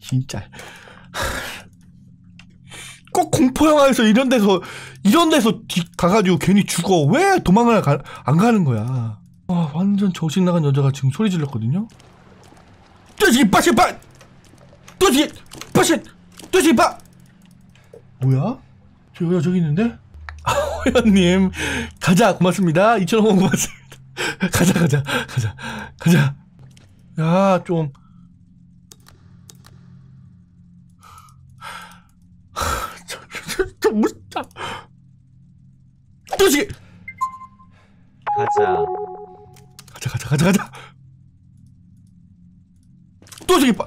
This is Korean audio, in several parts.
진짜. 꼭 공포 영화에서 이런 데서 이런 데서 뒤 가가지고 괜히 죽어 왜 도망을 가, 안 가는 거야? 와 완전 정신 나간 여자가 지금 소리 질렀거든요. 뚜지 빠시 빠 뚜지 빠시 뚜지 빠 뭐야? 저 여자 저기 있는데? 아, 호연님 가자 고맙습니다 2,000원 고맙습니다 가자 가자 가자 가자 야 좀 저 무섭다 뚜지! 가자. 가자 가자 가자 가자. 뚜지! 빠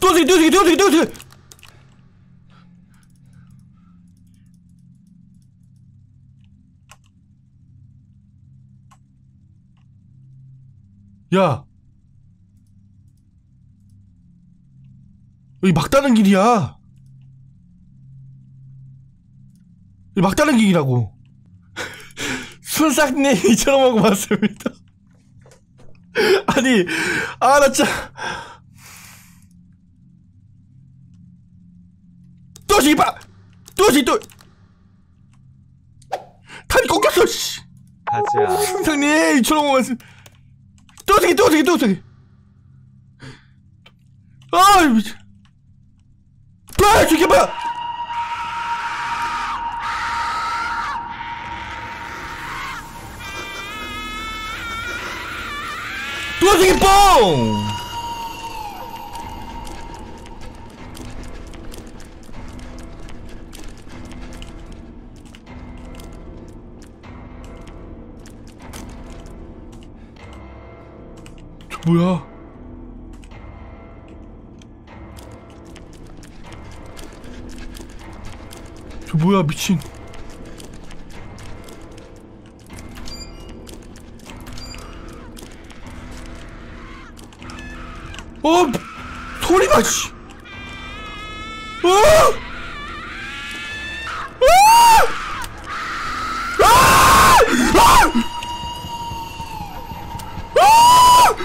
뚜지 뚜지 뚜지 뚜지! 야! 여기 막다른 길이야 여기 막다른 길이라고. 순삭님 이 처럼 하고 왔습니다. 아니 아 나 진짜. 또지 봐 또지 또. 다리 꺾였어 씨. 가자. 순삭님 이처럼 하고 왔습니다. 또지 또지 또지 아 미친. 아 저게 뭐야 또지기 뽕저 뭐야? 저 뭐야 미친 어 소리가 씨 어! 아! 아! 아! 아!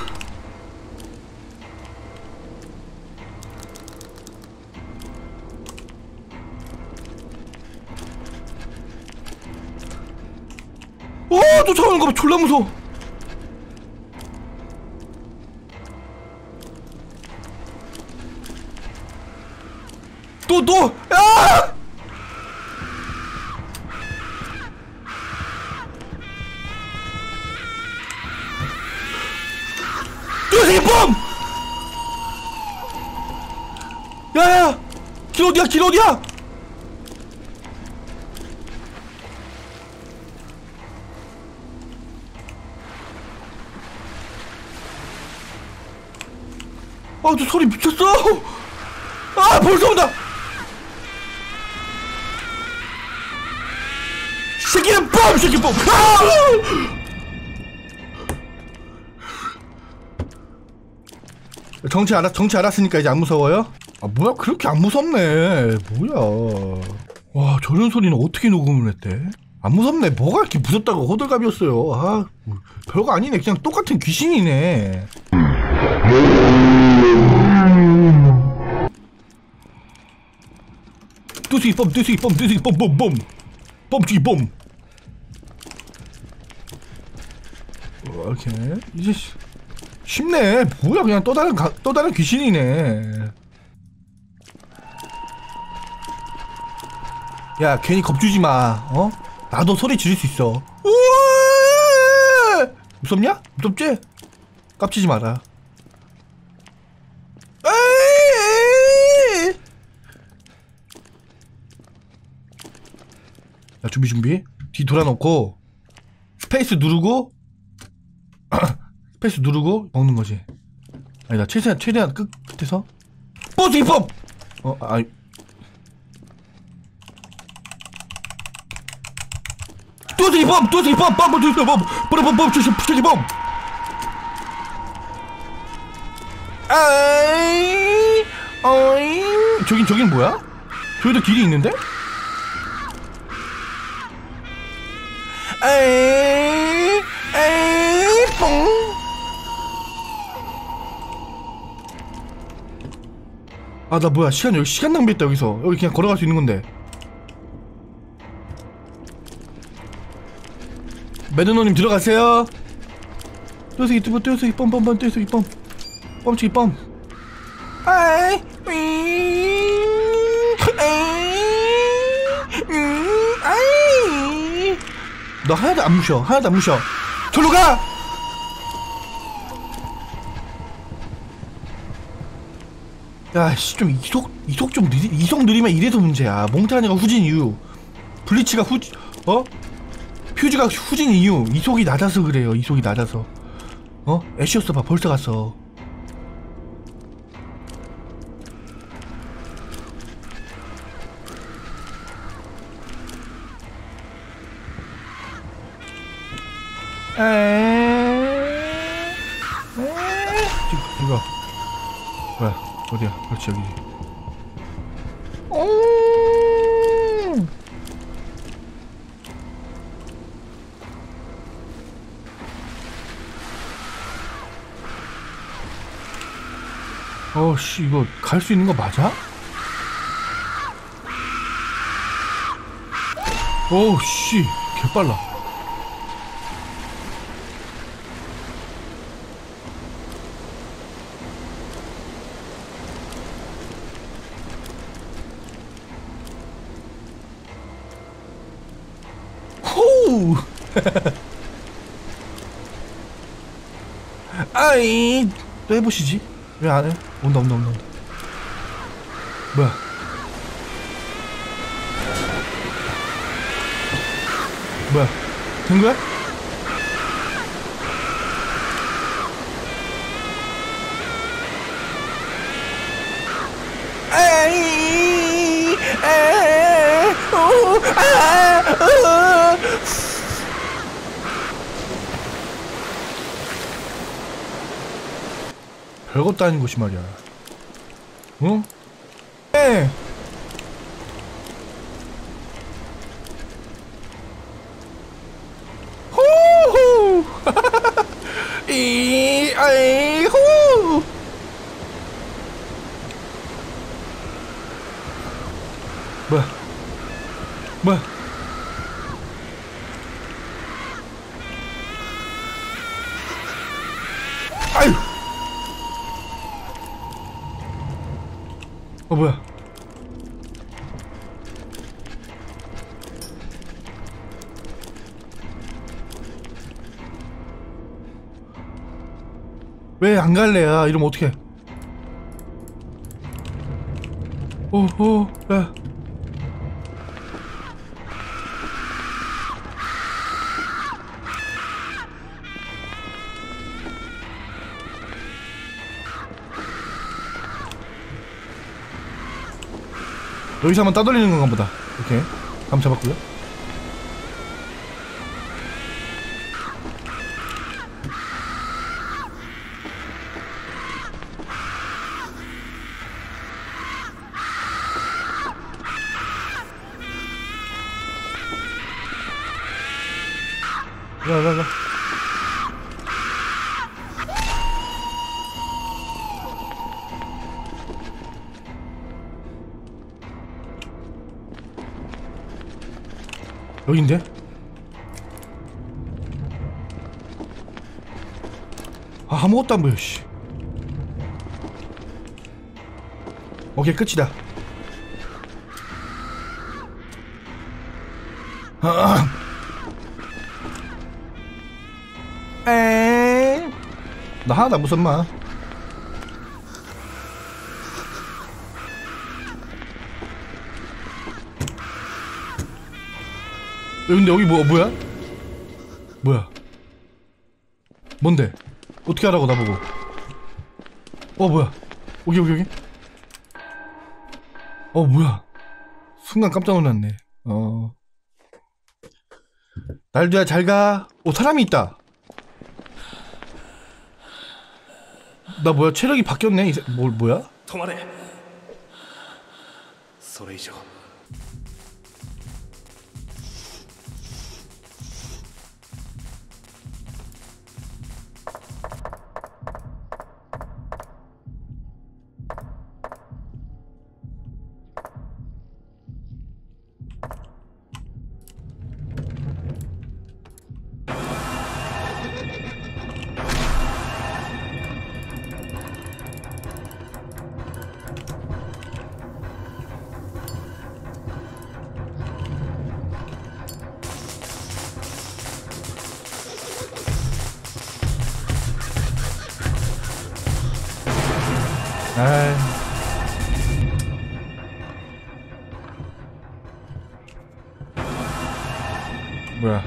어, 쫓아오는 거 봐. 졸라 무서워. 또, 또! 야! 뚜세기 bomb! 야, 야! 길 어디야, 길 어디야? 아, 저 소리 미쳤어! 아, 벌써 온다! Bomb! 새끼 bomb! 아! 정치 알았, 정치 알았으니까 이제 안 무서워요? 아, 뭐야, 그렇게 안 무섭네. 뭐야. 와, 저런 소리는 어떻게 녹음을 했대? 안 무섭네. 뭐가 이렇게 무섭다고 호들갑이었어요. 아, 뭐, 별거 아니네. 그냥 똑같은 귀신이네. bom, 뚜시 bom, 뚜시 bom, bom, bom. bom, bom. 오케 이. 이제 쉬- 쉽네. 뭐야, 그냥 또 다른 가, 또 다른 귀신이네. 야, 괜히 겁주지 마. 어? 나도 소리 지를 수 있어. 우와! 무섭냐? 무섭지? 깝치지 마라. 야, 준비, 준비. 뒤 돌아놓고, 스페이스 누르고, 스페이스 누르고, 먹는 거지. 아니다, 최대한, 최대한 끝, 끝에서. 버스 입법! 어, 아이. 또지 범! 또지 범! 범! 또지 범! 범! 범! 범! 또지 또지 범! 아이 어이 저긴 저긴 뭐야? 저기도 길이 있는데? 에이 아 나 뭐야. 시간 여기 시간 낭비했다 여기서. 여기 그냥 걸어갈 수 있는 건데. 매드노님 들어가세요. 떼어쓰기 떼어 떼어쓰기 뻔뻔뻔 떼어쓰기 뻔 뻔치기 뻔 아이 너 하나도 안 무셔. 하나도 안 무셔. 절로 가 야씨 좀 이속 이속 좀 느리 이속 느리면 이래서 문제야. 몽타니가 후진 이유. 블리치가 후 어? 퓨즈가 후진 이유. 이속이 낮아서 그래요. 이속이 낮아서. 어? 애쉬어스 봐. 벌써 갔어. 에에에 이거. 뭐야 어디야? 그렇지 여기. 오 어씨 이거 갈 수 있는 거 맞아? 오씨 개빨라 호우 아이 또 해보시지 왜 안 해? 온다 온다 온다 온다 뭐야 뭐야 된 거야? 에이 에이 오, 아, 으. 별것도 아닌 곳이 말이야. 응? 에. 호호. 이 아이 호. 뭐야? 뭐야? 아유. 어 뭐야? 왜 안 갈래야? 이러면 어떡해? 오오 야. 여기서 한번 따돌리는 건가 보다. 오케이. 감 잡았고요. 야, 야, 야. 여긴데? 아 아무것도 안 보여 씨. 오케이 끝이다. 아, 에나 하나도 안 무섭마 근데 여기 뭐 뭐야? 뭐야? 뭔데? 어떻게 하라고 나보고? 어 뭐야? 여기 여기 여기? 어 뭐야? 순간 깜짝 놀랐네. 어. 날두야 잘 가. 오 사람이 있다. 나 뭐야 체력이 바뀌었네. 이 새- 뭘 뭐야? 止まれそれ以上 뭐야?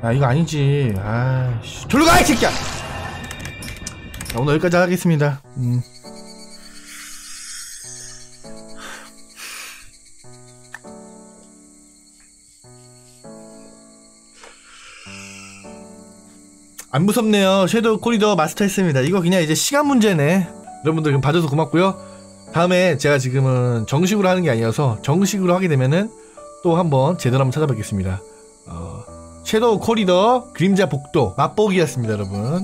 아 이거 아니지. 아씨. 졸로 가, 이 새끼야. 자, 오늘 여기까지 하겠습니다. 음. 안 무섭네요. 섀도우 코리더 마스터했습니다. 이거 그냥 이제 시간 문제네. 여러분들 봐줘서 고맙고요. 다음에 제가 지금은 정식으로 하는 게 아니어서 정식으로 하게 되면은 또 한번 제대로 한번 찾아뵙겠습니다. 어, 섀도우 코리더 그림자 복도 맛보기였습니다, 여러분.